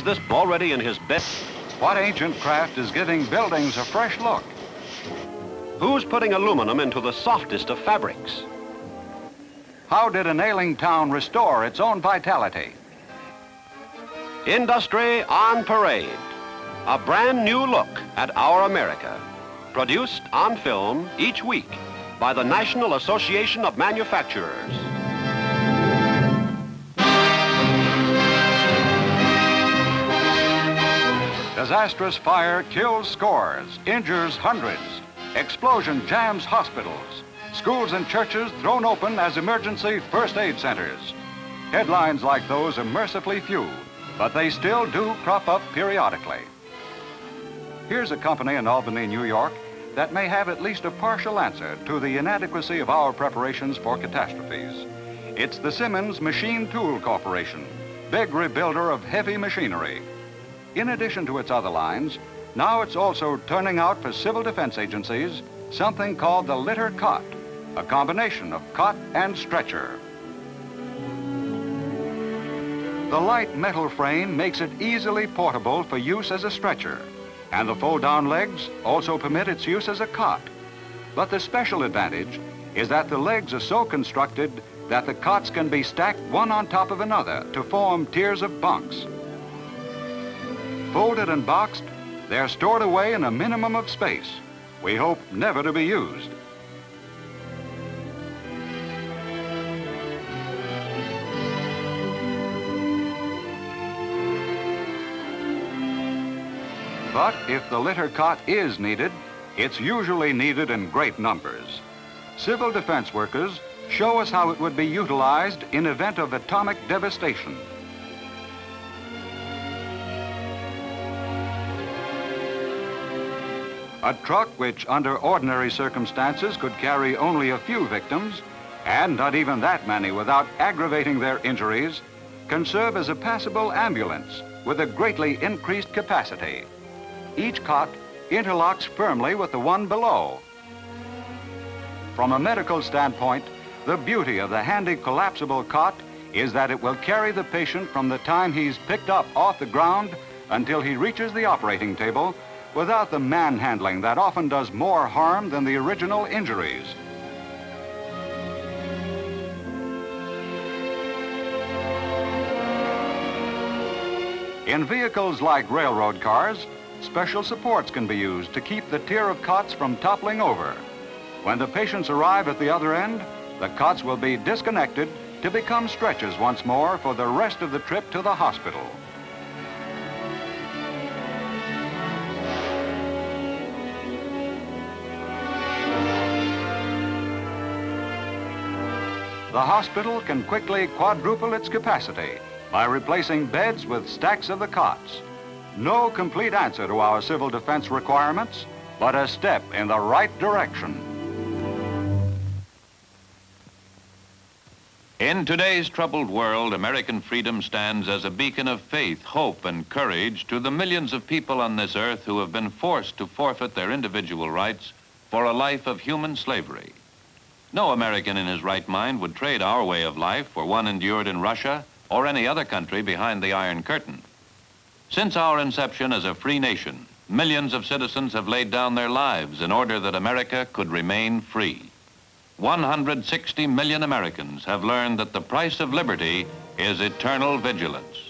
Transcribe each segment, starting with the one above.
has this already in his bed? What ancient craft is giving buildings a fresh look? Who's putting aluminum into the softest of fabrics? How did an ailing town restore its own vitality? Industry on Parade. A brand new look at our America. Produced on film each week by the National Association of Manufacturers. Disastrous fire kills scores, injures hundreds. Explosion jams hospitals. Schools and churches thrown open as emergency first aid centers. Headlines like those are mercifully few, but they still do crop up periodically. Here's a company in Albany, New York, that may have at least a partial answer to the inadequacy of our preparations for catastrophes. It's the Simmons Machine Tool Corporation, big rebuilder of heavy machinery. In addition to its other lines, now it's also turning out for civil defense agencies something called the litter cot, a combination of cot and stretcher. The light metal frame makes it easily portable for use as a stretcher, and the fold-down legs also permit its use as a cot. But the special advantage is that the legs are so constructed that the cots can be stacked one on top of another to form tiers of bunks. Folded and boxed, they're stored away in a minimum of space. We hope never to be used. But if the litter cot is needed, it's usually needed in great numbers. Civil defense workers show us how it would be utilized in event of atomic devastation. A truck which under ordinary circumstances could carry only a few victims, and not even that many without aggravating their injuries, can serve as a passable ambulance with a greatly increased capacity. Each cot interlocks firmly with the one below. From a medical standpoint, the beauty of the handy collapsible cot is that it will carry the patient from the time he's picked up off the ground until he reaches the operating table without the manhandling that often does more harm than the original injuries. In vehicles like railroad cars, special supports can be used to keep the tier of cots from toppling over. When the patients arrive at the other end, the cots will be disconnected to become stretchers once more for the rest of the trip to the hospital. The hospital can quickly quadruple its capacity by replacing beds with stacks of the cots. No complete answer to our civil defense requirements, but a step in the right direction. In today's troubled world, American freedom stands as a beacon of faith, hope, and courage to the millions of people on this earth who have been forced to forfeit their individual rights for a life of human slavery. No American in his right mind would trade our way of life for one endured in Russia or any other country behind the Iron Curtain. Since our inception as a free nation, millions of citizens have laid down their lives in order that America could remain free. 160 million Americans have learned that the price of liberty is eternal vigilance.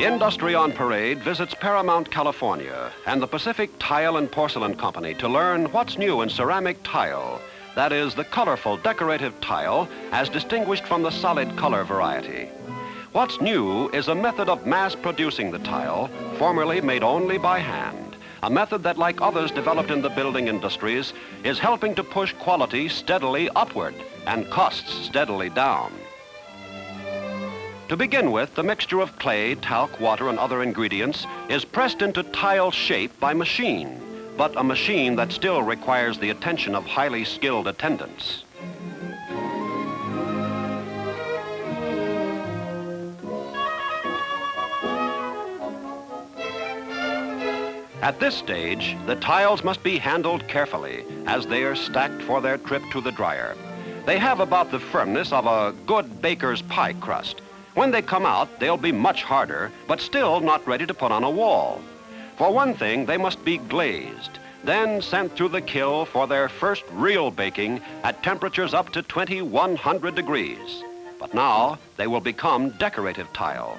Industry on Parade visits Paramount, California, and the Pacific Tile and Porcelain Company to learn what's new in ceramic tile. That is, the colorful decorative tile as distinguished from the solid color variety. What's new is a method of mass producing the tile, formerly made only by hand. A method that, like others developed in the building industries, is helping to push quality steadily upward and costs steadily down. To begin with, the mixture of clay, talc, water, and other ingredients is pressed into tile shape by machine, but a machine that still requires the attention of highly skilled attendants. At this stage, the tiles must be handled carefully as they are stacked for their trip to the dryer. They have about the firmness of a good baker's pie crust. When they come out, they'll be much harder, but still not ready to put on a wall. For one thing, they must be glazed, then sent through the kiln for their first real baking at temperatures up to 2100 degrees. But now, they will become decorative tile.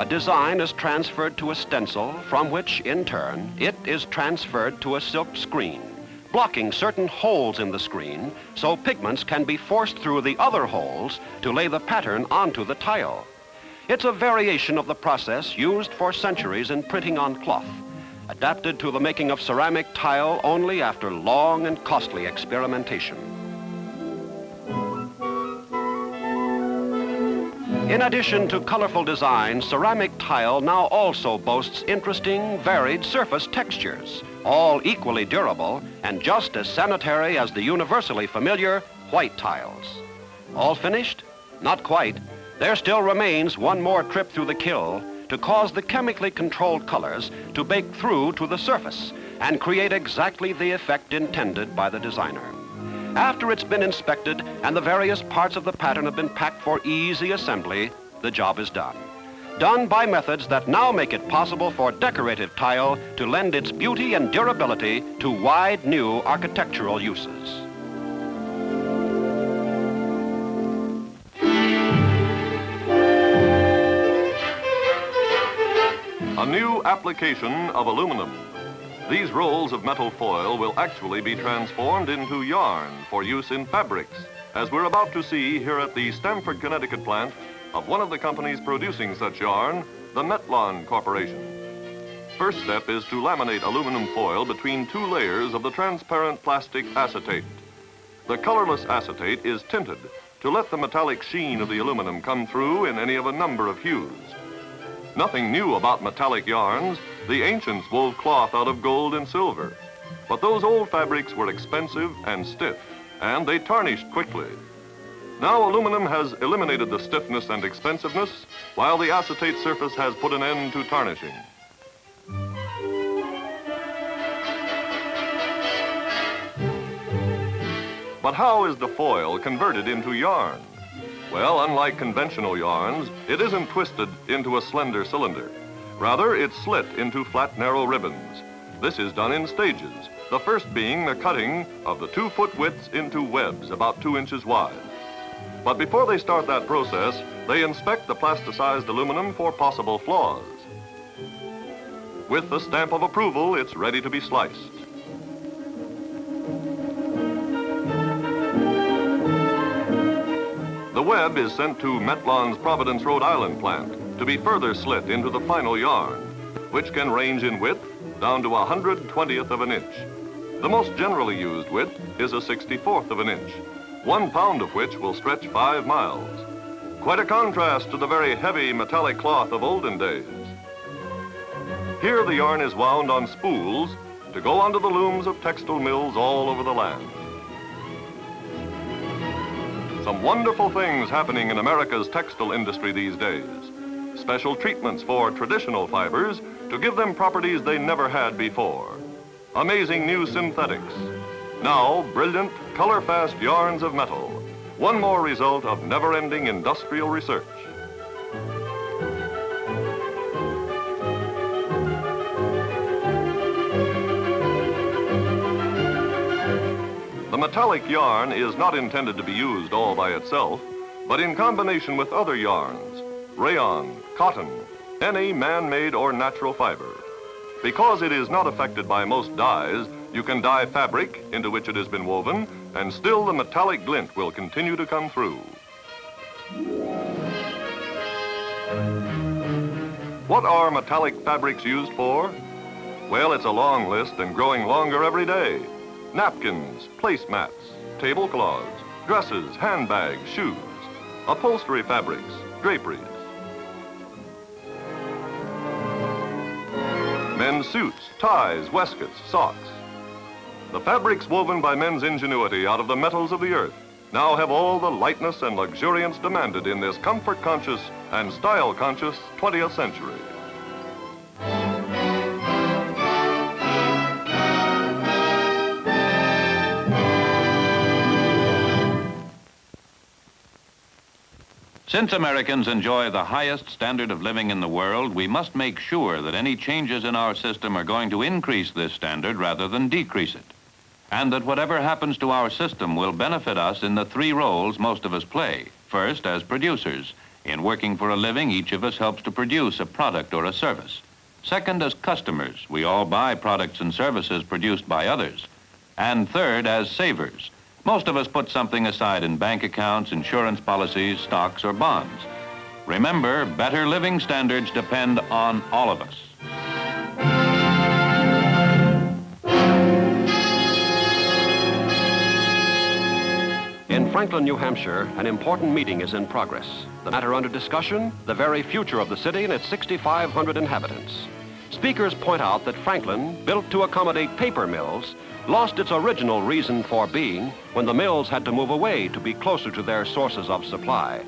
A design is transferred to a stencil from which, in turn, it is transferred to a silk screen, blocking certain holes in the screen so pigments can be forced through the other holes to lay the pattern onto the tile. It's a variation of the process used for centuries in printing on cloth, adapted to the making of ceramic tile only after long and costly experimentation. In addition to colorful design, ceramic tile now also boasts interesting, varied surface textures, all equally durable and just as sanitary as the universally familiar white tiles. All finished? Not quite. There still remains one more trip through the kiln to cause the chemically controlled colors to bake through to the surface and create exactly the effect intended by the designer. After it's been inspected and the various parts of the pattern have been packed for easy assembly, the job is done. Done by methods that now make it possible for decorative tile to lend its beauty and durability to wide new architectural uses. A new application of aluminum. These rolls of metal foil will actually be transformed into yarn for use in fabrics, as we're about to see here at the Stamford, Connecticut plant of one of the companies producing such yarn, the Metlon Corporation. First step is to laminate aluminum foil between two layers of the transparent plastic acetate. The colorless acetate is tinted to let the metallic sheen of the aluminum come through in any of a number of hues. Nothing new about metallic yarns. The ancients wove cloth out of gold and silver. But those old fabrics were expensive and stiff, and they tarnished quickly. Now aluminum has eliminated the stiffness and expensiveness, while the acetate surface has put an end to tarnishing. But how is the foil converted into yarn? Well, unlike conventional yarns, it isn't twisted into a slender cylinder. Rather, it's slit into flat, narrow ribbons. This is done in stages, the first being the cutting of the two-foot widths into webs about two inches wide. But before they start that process, they inspect the plasticized aluminum for possible flaws. With the stamp of approval, it's ready to be sliced. The web is sent to Metlon's Providence, Rhode Island plant to be further slit into the final yarn, which can range in width down to a 120th of an inch. The most generally used width is a 64th of an inch, one pound of which will stretch five miles. Quite a contrast to the very heavy metallic cloth of olden days. Here the yarn is wound on spools to go onto the looms of textile mills all over the land. Some wonderful things happening in America's textile industry these days. Special treatments for traditional fibers to give them properties they never had before. Amazing new synthetics. Now, brilliant, color-fast yarns of metal. One more result of never-ending industrial research. The metallic yarn is not intended to be used all by itself, but in combination with other yarns, rayon, cotton, any man-made or natural fiber. Because it is not affected by most dyes, you can dye fabric into which it has been woven, and still the metallic glint will continue to come through. What are metallic fabrics used for? Well, it's a long list and growing longer every day napkins, placemats, tablecloths, dresses, handbags, shoes, upholstery fabrics, draperies. Men's suits, ties, waistcoats, socks. The fabrics woven by men's ingenuity out of the metals of the earth now have all the lightness and luxuriance demanded in this comfort-conscious and style-conscious 20th century. Since Americans enjoy the highest standard of living in the world, we must make sure that any changes in our system are going to increase this standard rather than decrease it. And that whatever happens to our system will benefit us in the three roles most of us play. First, as producers. In working for a living, each of us helps to produce a product or a service. Second, as customers. We all buy products and services produced by others. And third, as savers. Most of us put something aside in bank accounts, insurance policies, stocks, or bonds. Remember, better living standards depend on all of us. Franklin, New Hampshire, an important meeting is in progress. The matter under discussion, the very future of the city and its 6,500 inhabitants. Speakers point out that Franklin, built to accommodate paper mills, lost its original reason for being when the mills had to move away to be closer to their sources of supply.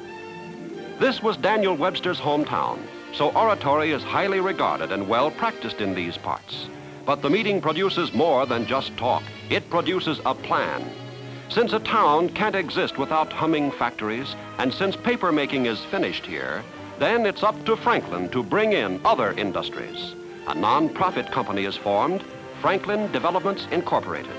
This was Daniel Webster's hometown, so oratory is highly regarded and well practiced in these parts. But the meeting produces more than just talk. It produces a plan. Since a town can't exist without humming factories, and since paper making is finished here, then it's up to Franklin to bring in other industries. A non-profit company is formed Franklin Developments Incorporated.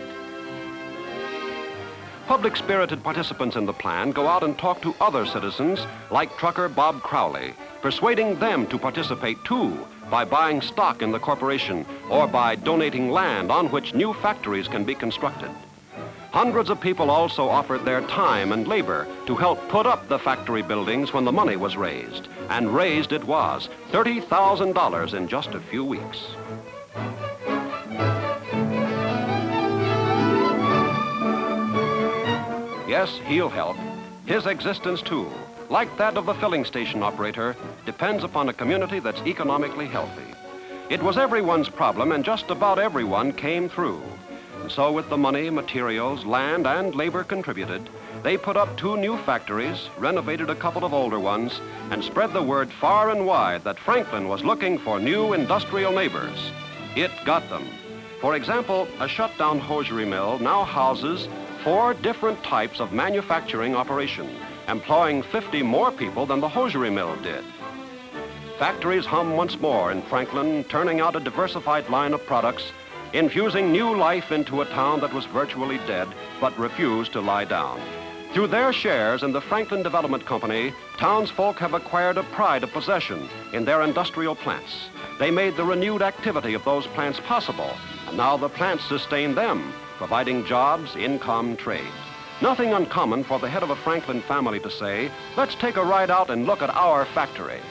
Public-spirited participants in the plan go out and talk to other citizens like trucker Bob Crowley, persuading them to participate too by buying stock in the corporation or by donating land on which new factories can be constructed. Hundreds of people also offered their time and labor to help put up the factory buildings when the money was raised. And raised it was, $30,000 in just a few weeks. Yes, he'll help. His existence, too, like that of the filling station operator, depends upon a community that's economically healthy. It was everyone's problem, and just about everyone came through. And so with the money, materials, land, and labor contributed, they put up two new factories, renovated a couple of older ones, and spread the word far and wide that Franklin was looking for new industrial neighbors. It got them. For example, a shutdown hosiery mill now houses four different types of manufacturing operation, employing 50 more people than the hosiery mill did. Factories hum once more in Franklin, turning out a diversified line of products, infusing new life into a town that was virtually dead, but refused to lie down. Through their shares in the Franklin Development Company, townsfolk have acquired a pride of possession in their industrial plants. They made the renewed activity of those plants possible, and now the plants sustain them providing jobs, income, trade. Nothing uncommon for the head of a Franklin family to say, let's take a ride out and look at our factory.